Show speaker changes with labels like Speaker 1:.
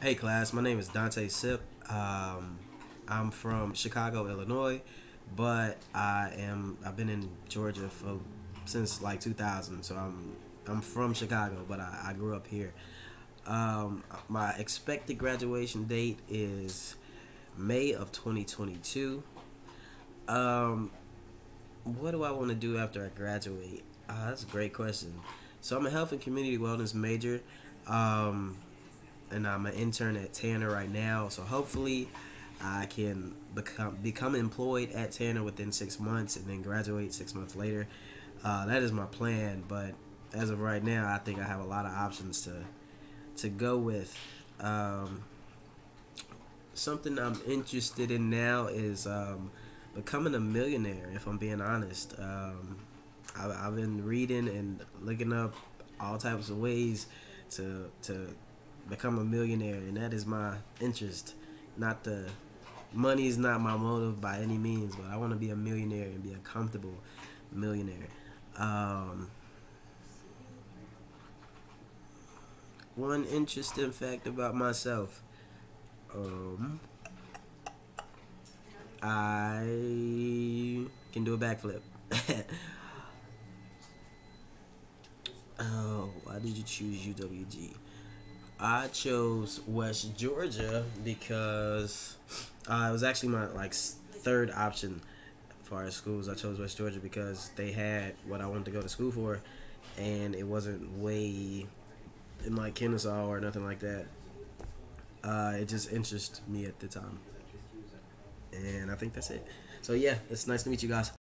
Speaker 1: Hey class, my name is Dante Sipp. Um, I'm from Chicago, Illinois, but I am I've been in Georgia for since like 2000. So I'm I'm from Chicago, but I, I grew up here. Um, my expected graduation date is May of 2022. Um, what do I want to do after I graduate? Uh, that's a great question. So I'm a health and community wellness major, um, and I'm an intern at Tanner right now. So hopefully, I can become become employed at Tanner within six months, and then graduate six months later. Uh, that is my plan. But as of right now, I think I have a lot of options to to go with. Um, something I'm interested in now is um, becoming a millionaire. If I'm being honest, um, I, I've been reading and looking up all types of ways to to become a millionaire, and that is my interest. Not the money is not my motive by any means, but I want to be a millionaire and be a comfortable millionaire. Um, one interesting fact about myself. Um, I can do a backflip. oh, why did you choose UWG? I chose West Georgia because uh, it was actually my like third option as far as schools. I chose West Georgia because they had what I wanted to go to school for, and it wasn't way in like Kennesaw or nothing like that. Uh, it just interested me at the time, and I think that's it. So yeah, it's nice to meet you guys.